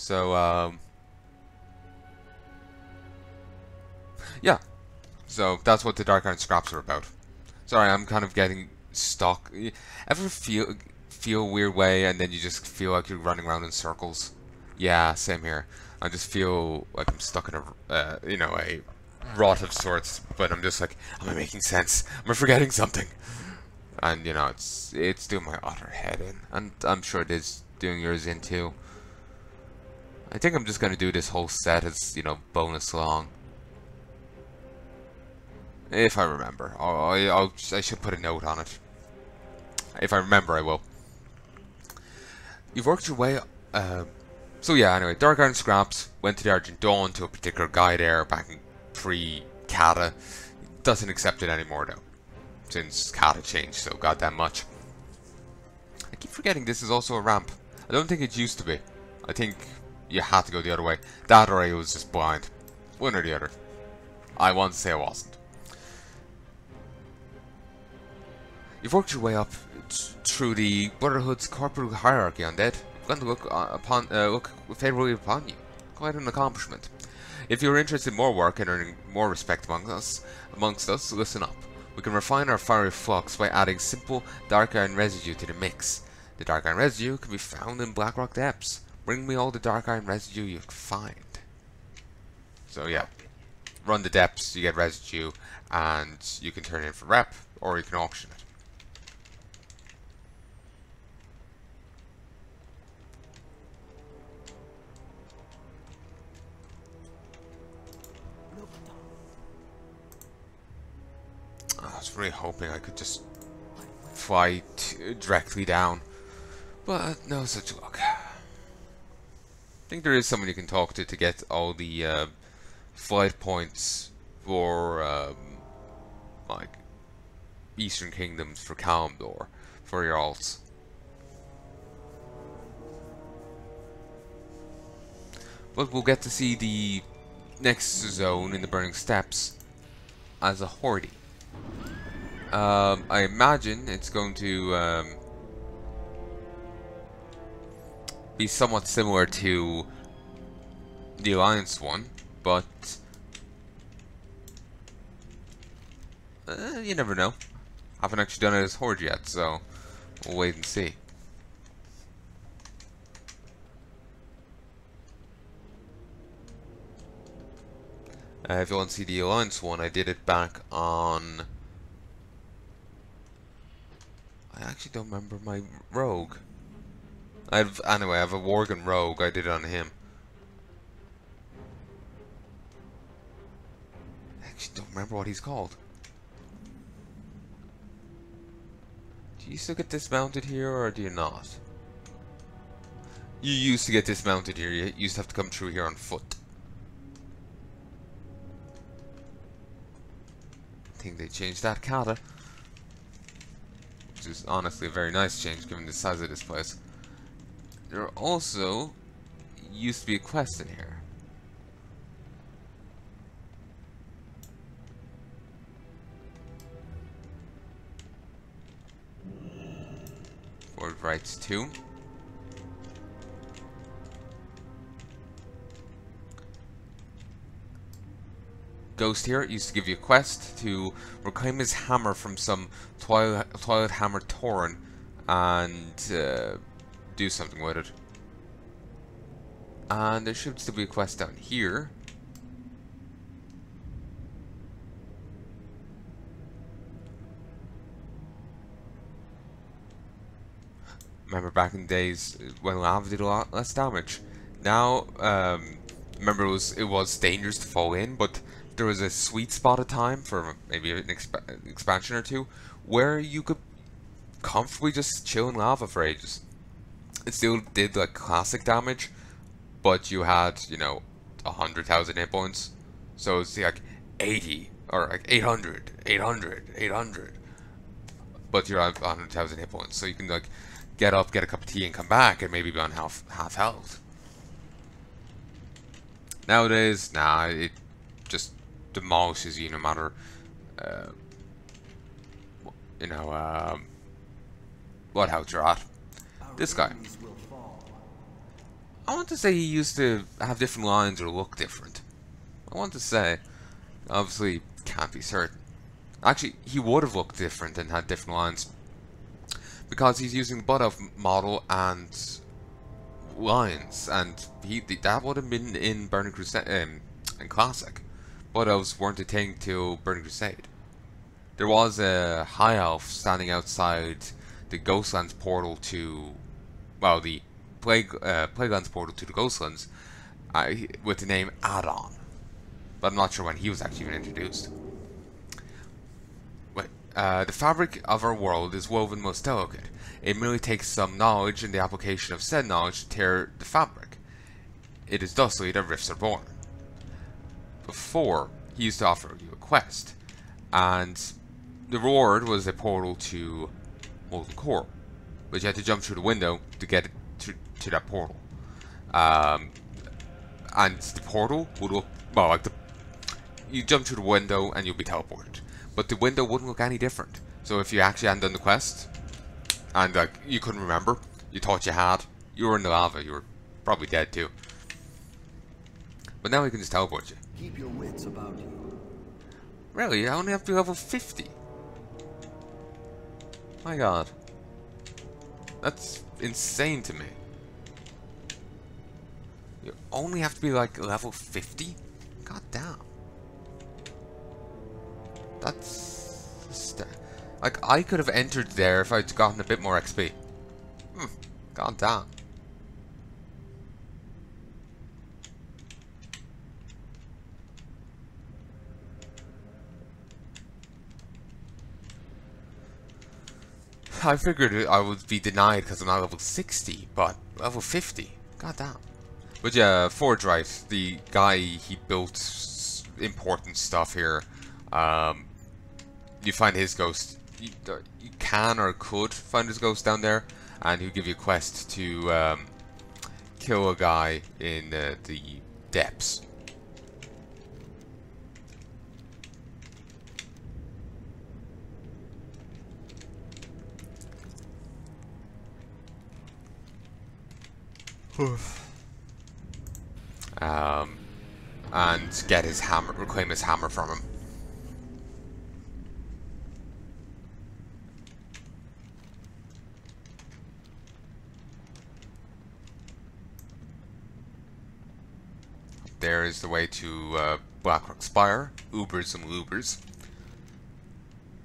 So, um, yeah. So that's what the Dark Iron Scraps are about. Sorry, I'm kind of getting stuck. Ever feel feel weird way and then you just feel like you're running around in circles? Yeah, same here. I just feel like I'm stuck in a, uh, you know, a rot of sorts, but I'm just like, am I making sense? Am I forgetting something? And, you know, it's it's doing my utter head in. And I'm sure it is doing yours in too. I think I'm just to do this whole set as, you know, bonus long. If I remember. I'll, I'll, I should put a note on it. If I remember, I will. You've worked your way... Uh, so yeah, anyway, Dark Iron Scraps went to the Argent Dawn to a particular guy there back in pre-Cata. Doesn't accept it anymore though. Since Cata changed so goddamn much. I keep forgetting this is also a ramp. I don't think it used to be. I think you had to go the other way. That or I was just blind. One or the other. I want to say I wasn't. You've worked your way up through the Brotherhood's corporate hierarchy, undead. I've going to look uh, upon uh, look favorably upon you. Quite an accomplishment. If you're interested in more work and earning more respect among us, amongst us, listen up. We can refine our fiery flux by adding simple dark iron residue to the mix. The dark iron residue can be found in Blackrock depths. Bring me all the dark iron residue you can find. So yeah, run the depths, you get residue, and you can turn it in for rep, or you can auction it. I was really hoping I could just fly directly down, but no such luck. Think there is someone you can talk to to get all the uh, flight points for um, like Eastern Kingdoms for Kalimdor for your alts. But we'll get to see the next zone in the Burning Steppes as a Horde. Um, I imagine it's going to um, be somewhat similar to the Alliance one, but uh, you never know. I haven't actually done it as Horde yet, so we'll wait and see. Uh, if you want to see the Alliance one, I did it back on... I actually don't remember my rogue. I've anyway, I have a Worgen rogue. I did it on him. I actually don't remember what he's called. Do you still get dismounted here, or do you not? You used to get dismounted here. You used to have to come through here on foot. I think they changed that Cata. Which is honestly a very nice change given the size of this place. There also used to be a quest in here. Forgewright's 2. Ghost here used to give you a quest to reclaim his hammer from some Twilight, Twilight Hammer Tauren and uh, do something with it. And there should still be a quest down here. Remember back in the days when lava did a lot less damage. Now, um, remember it was it was dangerous to fall in, but there was a sweet spot of time for maybe an exp expansion or two where you could comfortably just chill in lava for ages. Still did like classic damage, but you had, you know, a hundred thousand hit points. So it's like 80 or like 800, 800, 800. But you're at 100,000 hit points, so you can like get up, get a cup of tea, and come back, and maybe be on half half health. Nowadays, nah, it just demolishes you no matter, uh, you know, um, what health you're at. This guy. I want to say he used to have different lines or look different. I want to say, obviously, can't be certain. Actually, he would have looked different and had different lines because he's using the Elf model and lines, and he that would have been in Burning Crusade um, in Classic. Blood Elves weren't a thing till Burning Crusade. There was a High Elf standing outside the Ghostlands portal to, well, the Plague uh, Plaguelands portal to the Ghostlands uh, with the name Adon. But I'm not sure when he was actually even introduced. Uh, the fabric of our world is woven most delicate. It merely takes some knowledge and the application of said knowledge to tear the fabric. It is thusly that rifts are born. Before, he used to offer you a quest, and the reward was a portal to Molten Core, but you had to jump through the window to get to, that portal. Um, and the portal would look, well, like the, you jump through the window and you'll be teleported but the window wouldn't look any different. So if you actually hadn't done the quest, and like you couldn't remember, you thought you had, you were in the lava, you were probably dead too. But now we can just teleport you. Keep your wits about you. Really? I only have to be level 50? My god. That's insane to me. Only have to be like level 50? God damn. That's... Like, I could have entered there if I'd gotten a bit more XP. Hmm. God damn. I figured I would be denied because I'm not level 60, but level 50. God damn. But yeah, Forgewright. The guy, he built important stuff here. Um, you find his ghost. You, you, can or could find his ghost down there, and he'll give you a quest to um, kill a guy in uh, the depths. Um, and get his hammer, reclaim his hammer from him. there is the way to uh, Blackrock Spire, Ubers and Lubers.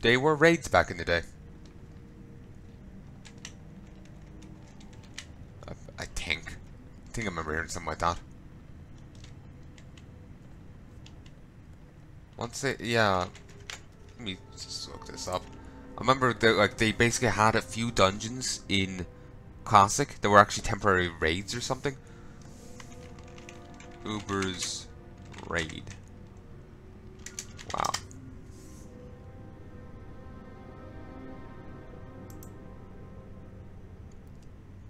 They were raids back in the day. I, think. I think I remember hearing something like that. Once they, yeah. Let me just look this up. I remember that like they basically had a few dungeons in Classic that were actually temporary raids or something. Uber's raid. Wow.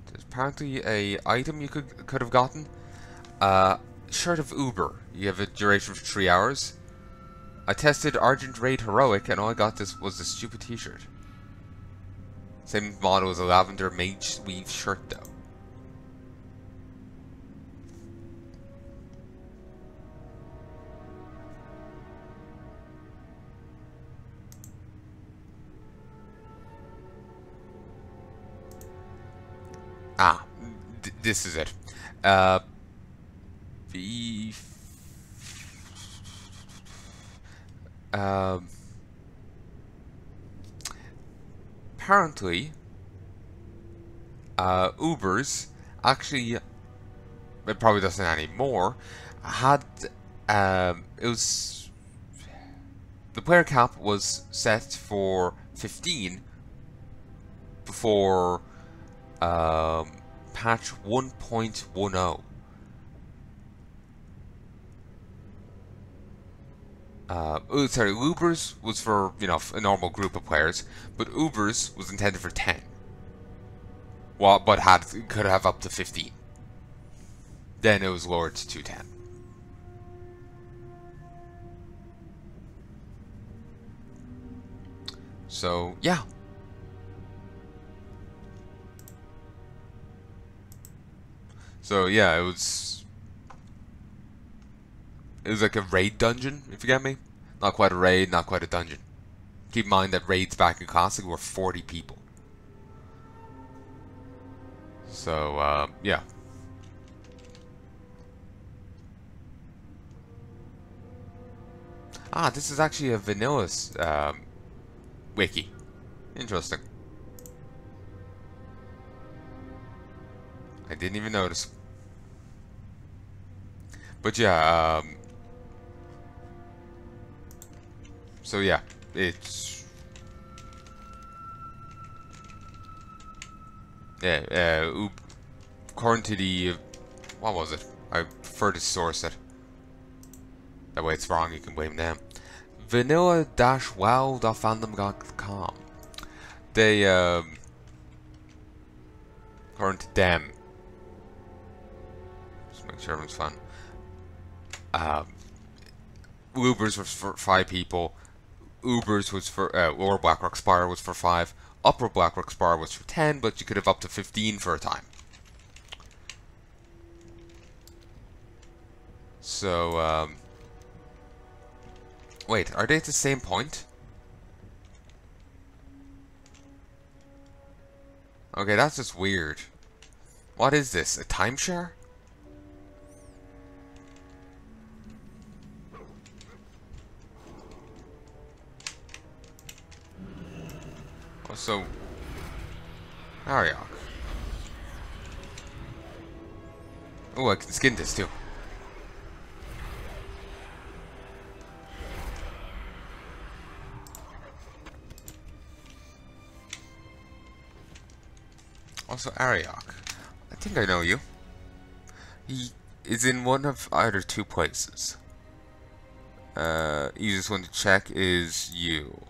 There's apparently a item you could could have gotten. Uh, shirt of Uber. You have a duration of three hours. I tested Argent Raid Heroic and all I got this was a stupid t-shirt. Same model as a lavender mageweave shirt though. Ah, th this is it. Uh, Um, apparently, uh, Ubers actually, it probably doesn't anymore, had, um, it was, the player cap was set for 15 before um, patch 1.10. Uh, sorry, Ubers was for, you know, a normal group of players, but Ubers was intended for 10. Well, but had could have up to 15. Then it was lowered to 10. So, yeah, So yeah, it was it was like a raid dungeon, if you get me. Not quite a raid, not quite a dungeon. Keep in mind that raids back in Classic were 40 people. So, uh, yeah. Ah, this is actually a vanilla um, wiki. Interesting. I didn't even notice. But yeah, um, so yeah, it's yeah. Uh, according to the what was it? I prefer to source it. That way, it's wrong. You can blame them. Vanilla-wow.fandom.com. They um, according to them. Just make sure everyone's fun. Um, Ubers was for five people. Ubers was for, uh, Lower Blackrock Spire was for 5. Upper Blackrock Spire was for 10, but you could have up to 15 for a time. So, um... Wait, are they at the same point? Okay, that's just weird. What is this, a timeshare? So... Ariok. Oh, I can skin this too. Also, Ariok. I think I know you. He is in one of either two places. Uh, easiest one to check is you.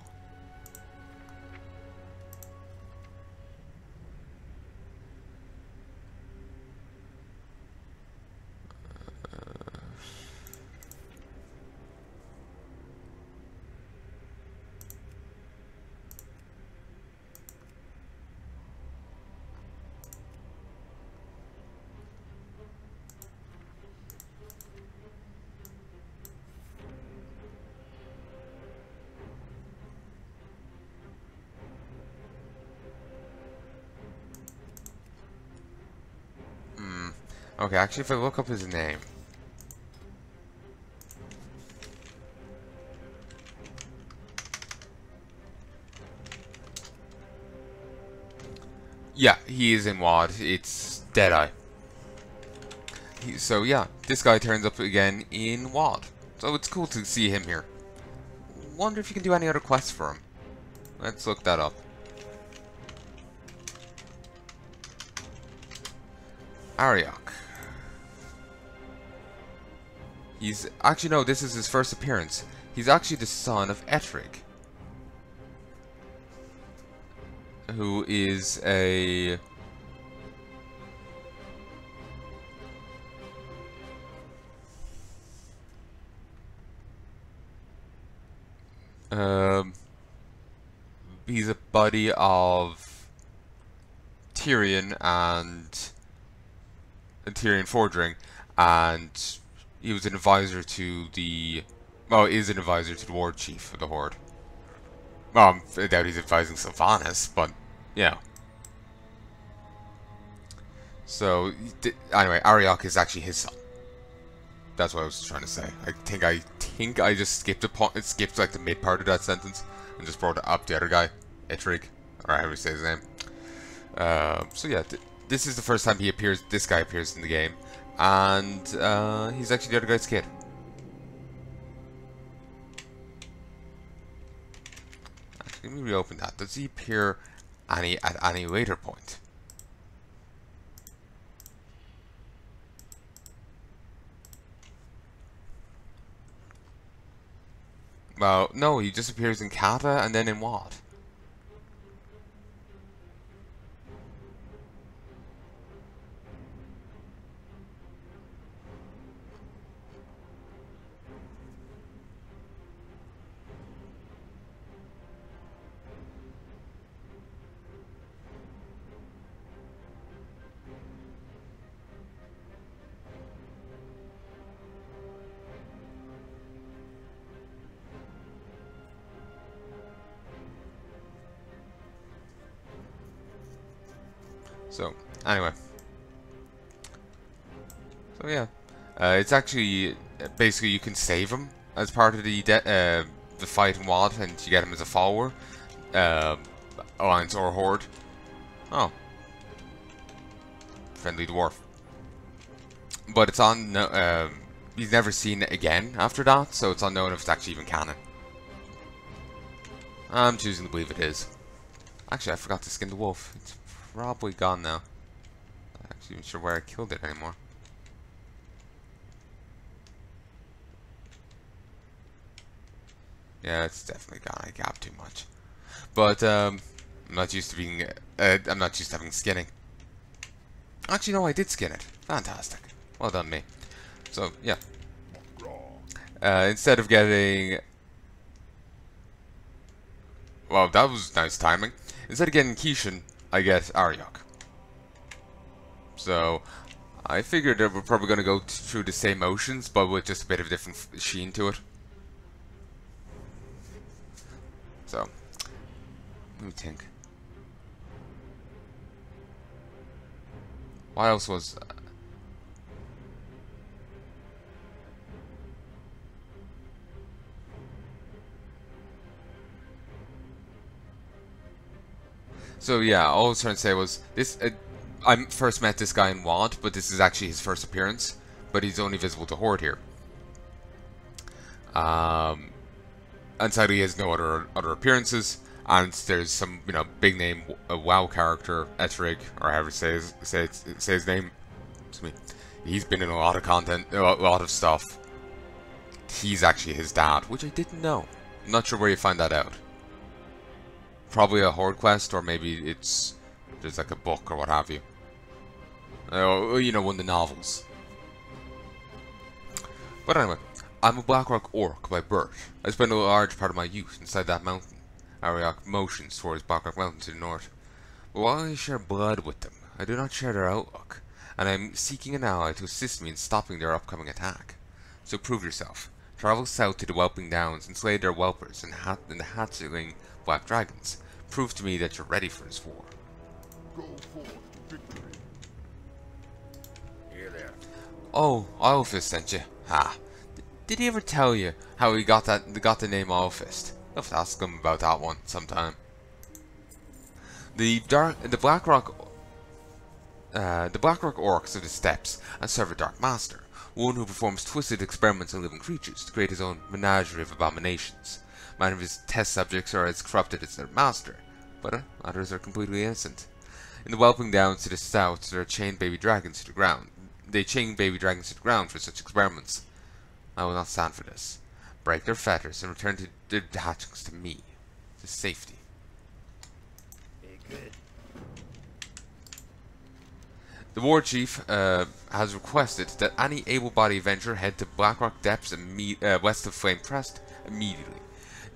Okay, actually, if I look up his name. Yeah, he is in WoD. It's Deadeye. He, so yeah, this guy turns up again in WoD. So it's cool to see him here. Wonder if you can do any other quests for him. Let's look that up. Ariok. He's actually no, this is his first appearance. He's actually the son of Eitrigg. Who is a Um he's a buddy of Tirion and Tirion Fordring and he was an advisor to the, well, is an advisor to the War Chief of the Horde. Well, I doubt he's advising Sylvanas, but, yeah. So, anyway, Ariok is actually his son. That's what I was trying to say. I think I think I just skipped a point, skipped like the mid part of that sentence, and just brought up the other guy, Eitrigg, or however you say his name. Uh, so yeah, th this is the first time he appears. This guy appears in the game, and uh, he's actually the other guy's kid. Actually, let me reopen that. Does he appear any at any later point? Well, no, he just appears in Cata and then in what? So, anyway. So yeah, uh, it's actually uh, basically you can save him as part of the uh, the fight in WoD, and you get him as a follower, uh, alliance or horde. Oh, friendly dwarf. But it's on. No, um, he's never seen it again after that, so it's unknown if it's actually even canon. I'm choosing to believe it is. Actually, I forgot to skin the wolf. It's probably gone now. I'm not even sure where I killed it anymore. Yeah, it's definitely gone. I gapped too much. But, um, I'm not used to being, uh, I'm not used to having skinning. Actually, no, I did skin it. Fantastic. Well done, me. So, yeah. Uh, instead of getting... Well, that was nice timing. Instead of getting Keeshan, I guess, Aryok. So, I figured that we're probably going to go through the same motions, but with just a bit of a different sheen to it. So, let me think. What else was... Uh, so yeah, all I was trying to say was this. Uh, I first met this guy in WoD, but this is actually his first appearance. But he's only visible to Horde here. Um, and sadly he has no other other appearances. And there's some you know big name uh, WoW character Eitrigg or however say his, say say his name. Excuse me. He's been in a lot of content, a lot of stuff. He's actually his dad, which I didn't know. I'm not sure where you find that out. Probably a horde quest, or maybe it's there's like a book or what have you. Uh, you know, one of the novels. But anyway, I'm a Blackrock Orc by birth. I spent a large part of my youth inside that mountain. Aryok motions towards Blackrock Mountain to the north. But while I share blood with them, I do not share their outlook, and I am seeking an ally to assist me in stopping their upcoming attack. So prove yourself. Travel south to the Whelping Downs and slay their whelpers and, hat and the hatchling black dragons. Prove to me that you're ready for this war. Go forth to victory. Here there. Oh, Iolfist sent you. Ha. Did he ever tell you how he got that got the name Iolfist? I'll have to ask him about that one sometime. The dark, the Blackrock, uh, the Blackrock orcs of the steppes and serve a dark master, one who performs twisted experiments on living creatures to create his own menagerie of abominations. Many of his test subjects are as corrupted as their master, but uh, others are completely innocent. In the Whelping Downs to the south, there are chained baby dragons to the ground. They chain baby dragons to the ground for such experiments. I will not stand for this. Break their fetters and return to their hatchings to me. To safety. The war chief uh, has requested that any able-bodied venture head to Blackrock Depths uh, west of Flamecrest immediately.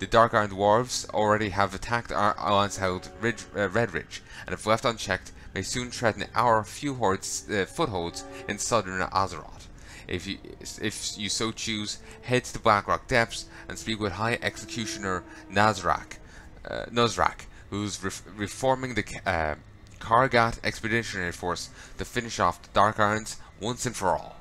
The Dark Iron Dwarves already have attacked our alliance-held uh, Redridge, and if left unchecked, may soon threaten our few hordes, uh, footholds in southern Azeroth. If you, if you so choose, head to the Blackrock Depths and speak with High Executioner Nazrak, uh, who's re reforming the uh, Kargath Expeditionary Force to finish off the Dark Irons once and for all.